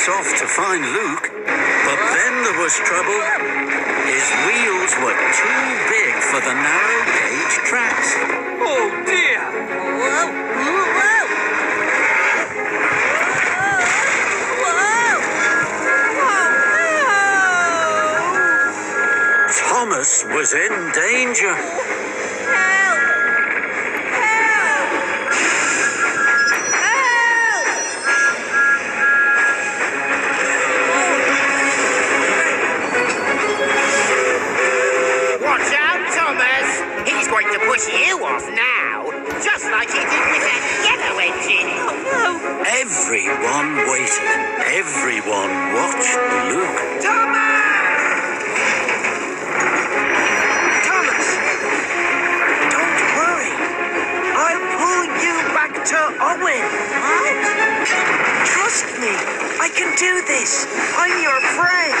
Thomas off to find Luke, but then there was trouble. His wheels were too big for the narrow gauge tracks. Oh dear! Whoa! Whoa! Whoa! Thomas was in danger. Now, just like he did with that yellow engine. Everyone waited. Everyone watched Luke. Thomas! Thomas! Don't worry. I'll pull you back to Owen. Trust me. I can do this. I'm your friend.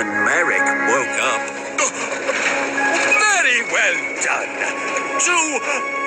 when Merrick woke up. Very well done. Two